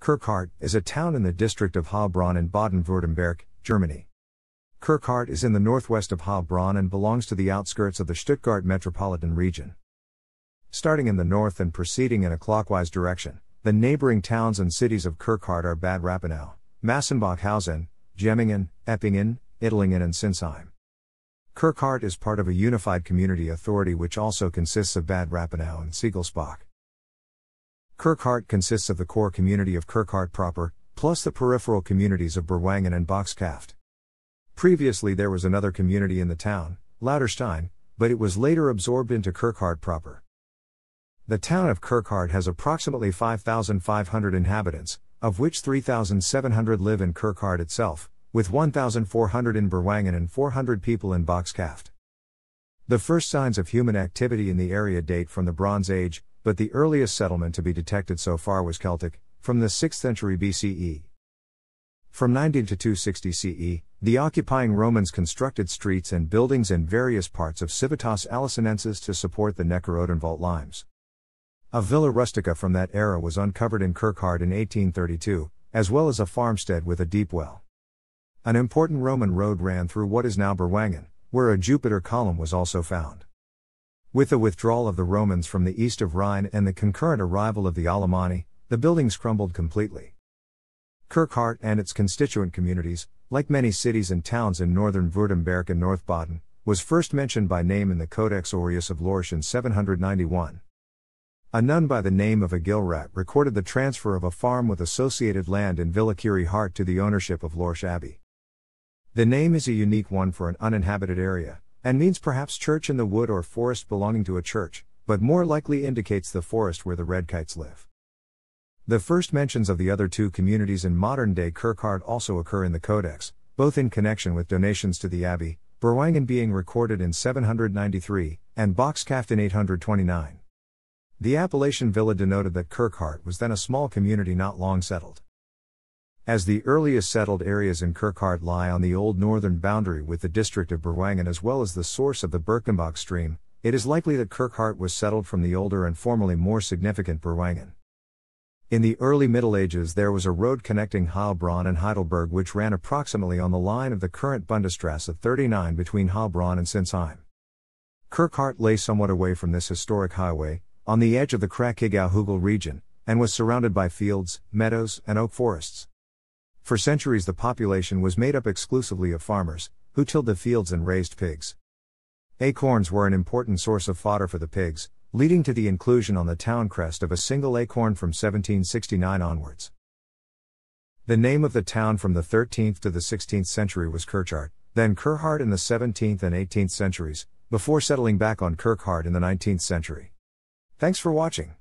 Kirchardt is a town in the district of Heilbronn in Baden Württemberg, Germany. Kirchardt is in the northwest of Heilbronn and belongs to the outskirts of the Stuttgart metropolitan region. Starting in the north and proceeding in a clockwise direction, the neighboring towns and cities of Kirchardt are Bad Rappenau, Massenbachhausen, Gemmingen, Eppingen, Ittlingen, and Sinsheim. Kirchardt is part of a unified community authority which also consists of Bad Rappenau and Siegelsbach. Kirchardt consists of the core community of Kirchardt proper, plus the peripheral communities of Berwangen and Bockschaft. Previously there was another community in the town, Lauterstein, but it was later absorbed into Kirchardt proper. The town of Kirchardt has approximately 5,500 inhabitants, of which 3,700 live in Kirchardt itself, with 1,400 in Berwangen and 400 people in Bockschaft. The first signs of human activity in the area date from the Bronze Age, but the earliest settlement to be detected so far was Celtic, from the 6th century BCE. From 90 to 260 CE, the occupying Romans constructed streets and buildings in various parts of Civitas Alisinensis to support the Neckar-Odenwald limes. A villa rustica from that era was uncovered in Kirchardt in 1832, as well as a farmstead with a deep well. An important Roman road ran through what is now Berwangen, where a Jupiter column was also found. With the withdrawal of the Romans from the east of Rhine and the concurrent arrival of the Alemanni, the buildings crumbled completely. Kirchardt and its constituent communities, like many cities and towns in northern Württemberg and North Baden, was first mentioned by name in the Codex Aureus of Lorsch in 791. A nun by the name of Agilrat recorded the transfer of a farm with associated land in Villakiri Hart to the ownership of Lorsch Abbey. The name is a unique one for an uninhabited area, and means perhaps church in the wood or forest belonging to a church, but more likely indicates the forest where the red kites live. The first mentions of the other two communities in modern day Kirchardt also occur in the Codex, both in connection with donations to the abbey, Berwangen being recorded in 793, and Bockschaft in 829. The appellation villa denoted that Kirkhart was then a small community not long settled. As the earliest settled areas in Kirchardt lie on the old northern boundary with the district of Berwangen as well as the source of the Birkenbach stream, it is likely that Kirchardt was settled from the older and formerly more significant Berwangen. In the early Middle Ages, there was a road connecting Heilbronn and Heidelberg which ran approximately on the line of the current Bundesstrasse 39 between Heilbronn and Sinsheim. Kirchardt lay somewhat away from this historic highway, on the edge of the Kraichgau Hügel region, and was surrounded by fields, meadows, and oak forests. For centuries, the population was made up exclusively of farmers, who tilled the fields and raised pigs. Acorns were an important source of fodder for the pigs, leading to the inclusion on the town crest of a single acorn from 1769 onwards. The name of the town from the 13th to the 16th century was Kirchhardt, then Kirchhardt in the 17th and 18th centuries, before settling back on Kirchhardt in the 19th century. Thanks for watching.